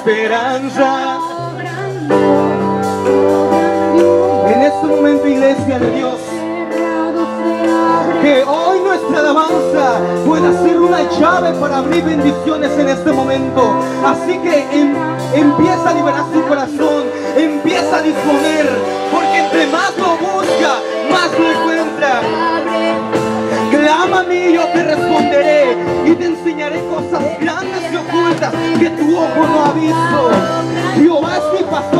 esperanza. En este momento, iglesia de Dios, que hoy nuestra alabanza pueda ser una llave para abrir bendiciones en este momento. Así que que tu ojo no ha visto. Jehová es mi pastor.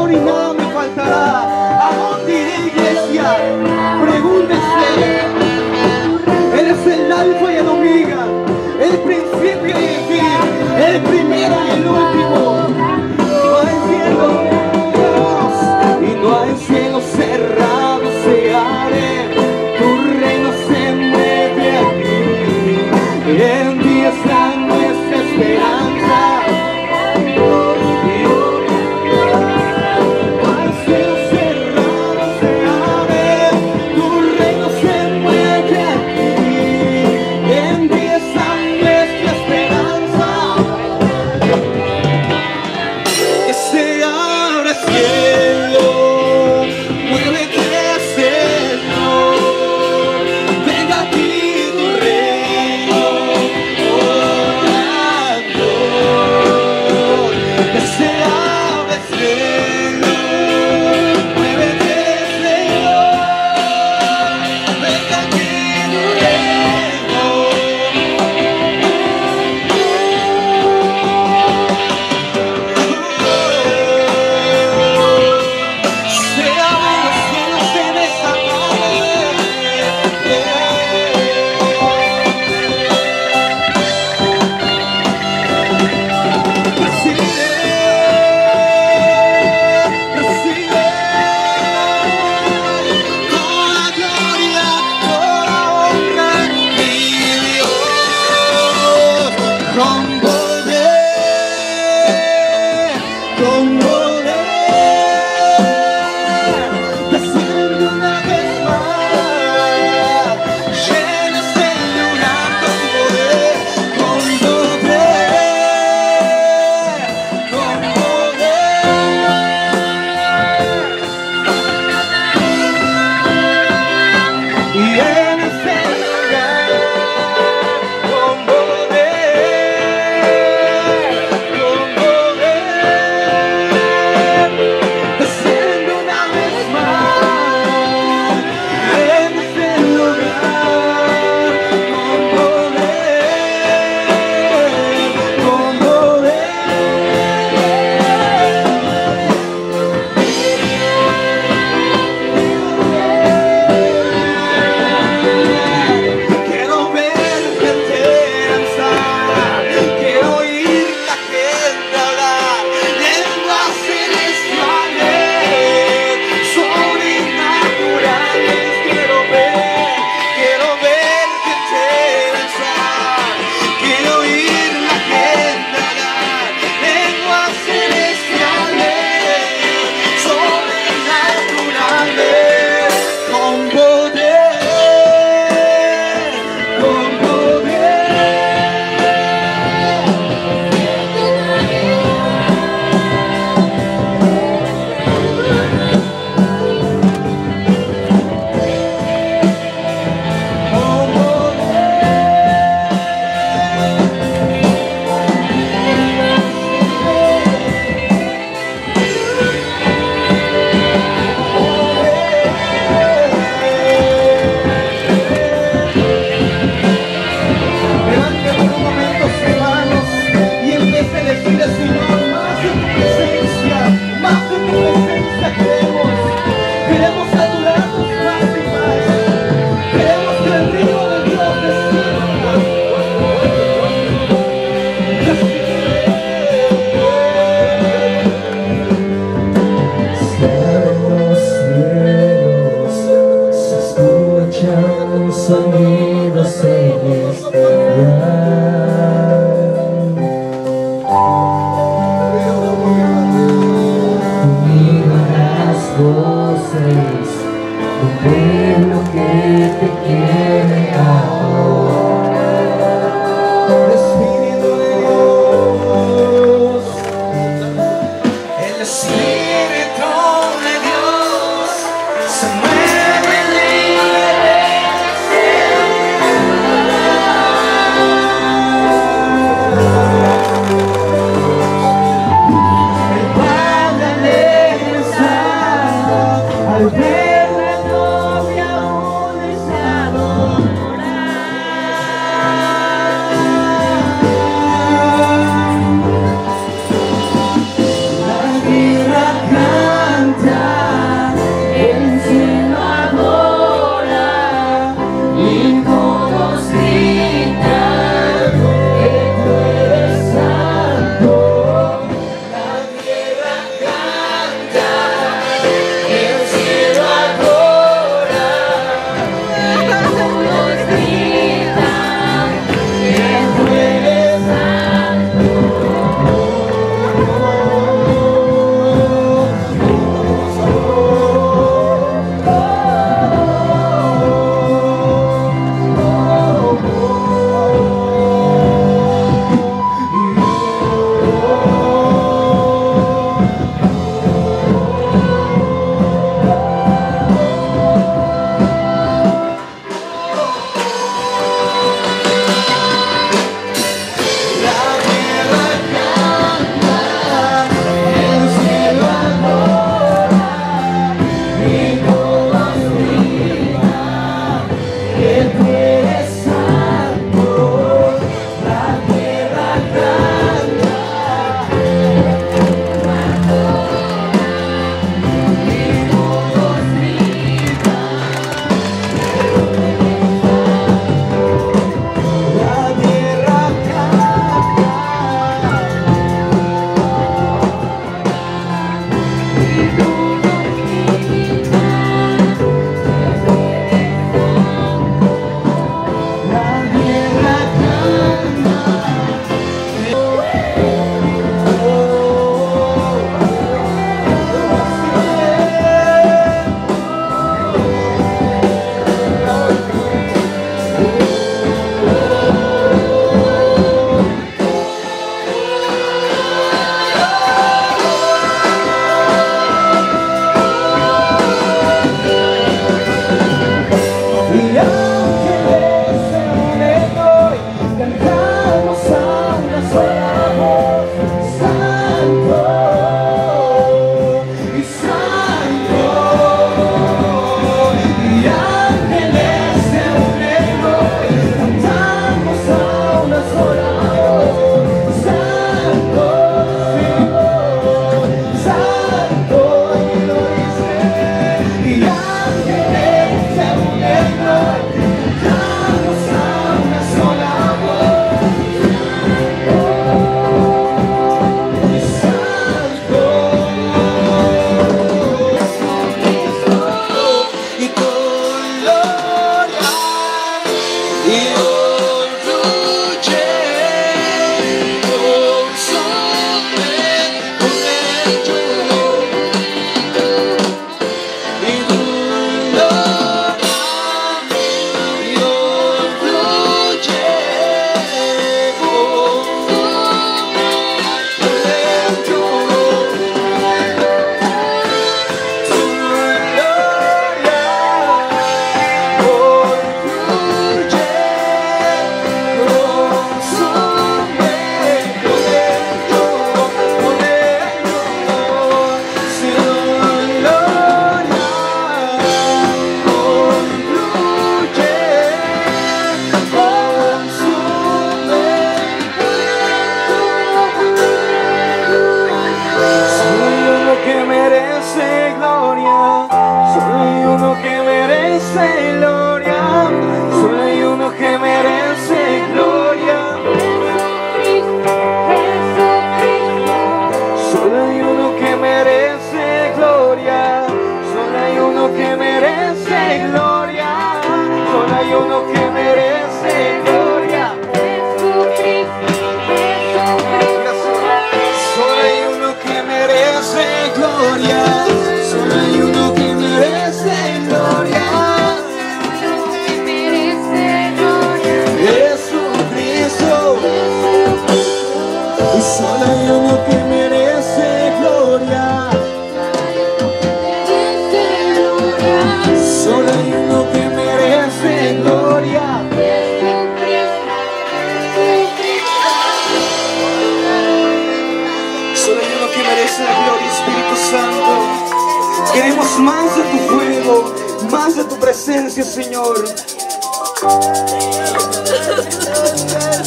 Presencia, Señor.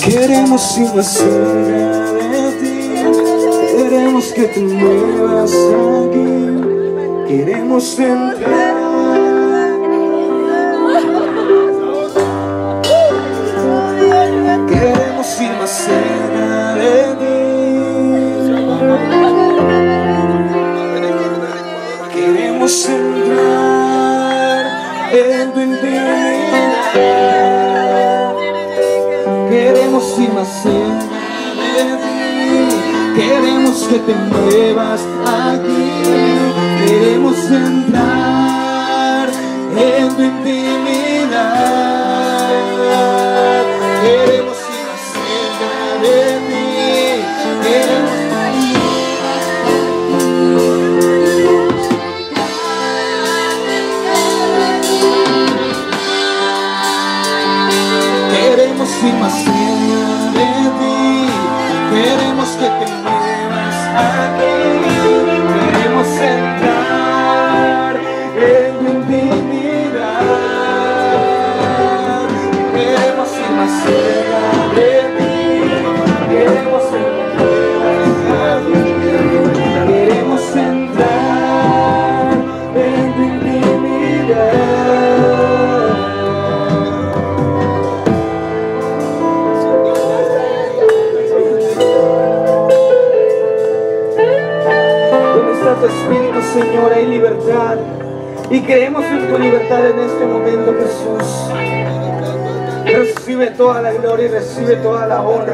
Queremos ir más cerca de ti. Queremos que te muevas aquí. Queremos entrar. Queremos ir más cerca de ti. Queremos entrar en tu. Queremos ir más de ti. Queremos que te muevas aquí. Queremos entrar en tu intimidad. Más cerca de ti, queremos que te muevas aquí, Y creemos en tu libertad en este momento, Jesús. Recibe toda la gloria y recibe toda la honra.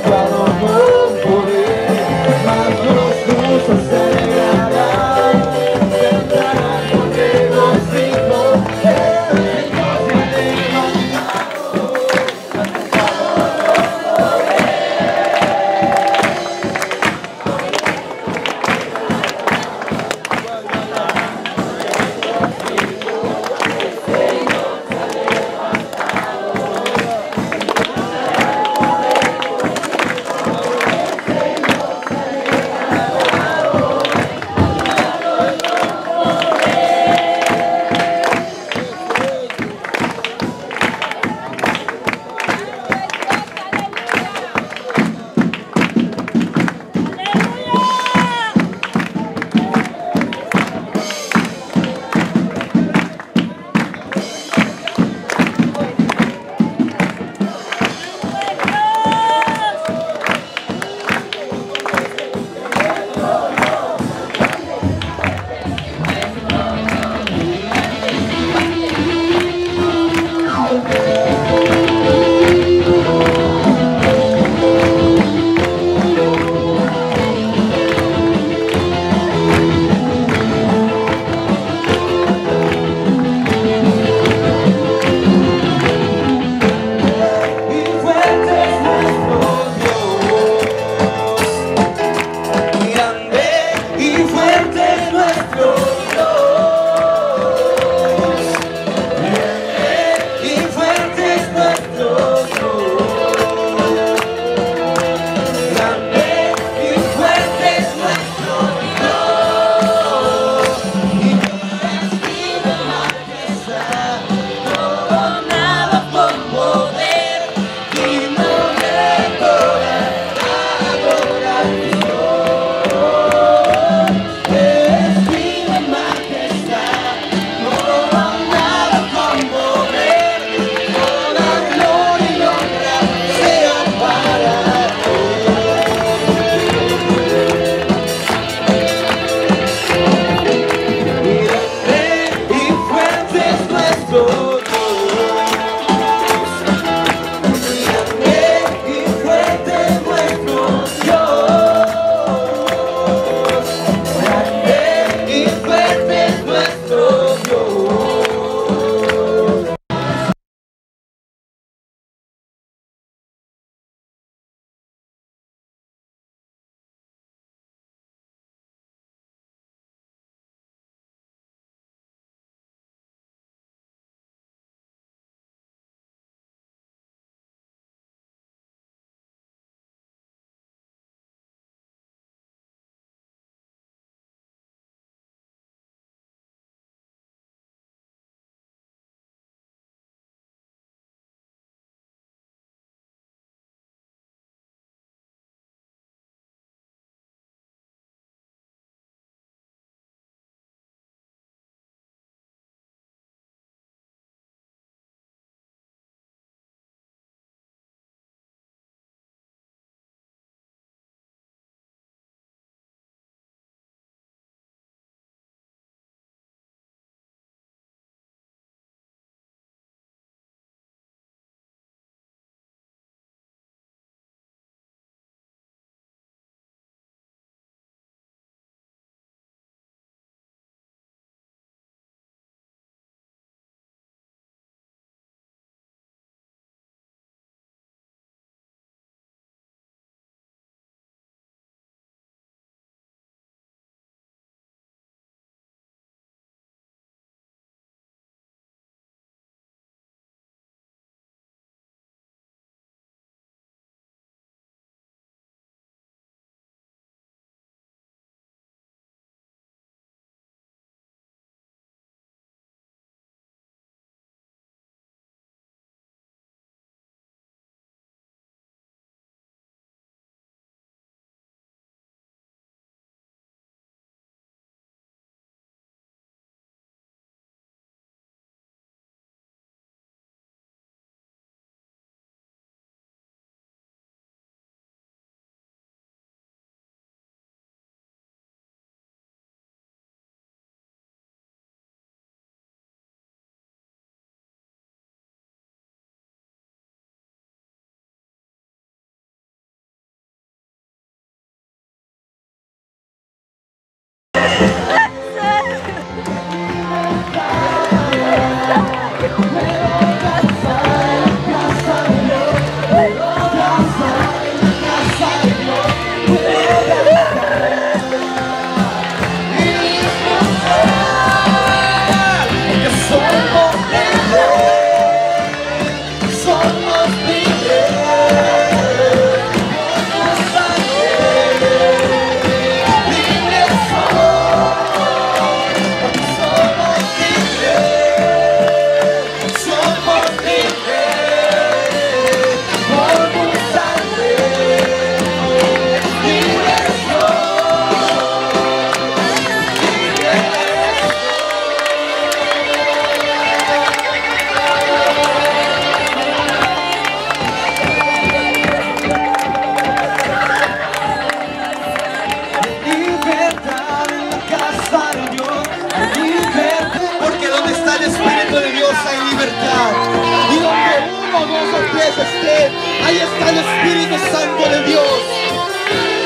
ahí está el Espíritu Santo de Dios.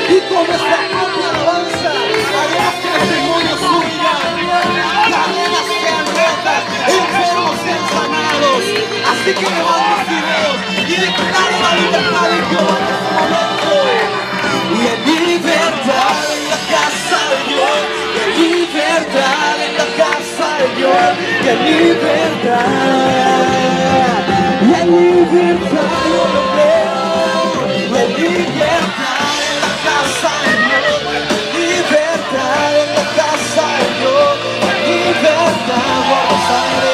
Y con nuestra propia alabanza haremos que demonios huyan, cadenas sean rotas, enfermos sean sanados. Así que levanta videos y declara la libertad de Dios en este momento. Y hay libertad en la casa de Dios, hay libertad en la casa de Dios, hay libertad, y hay libertad. Sunday.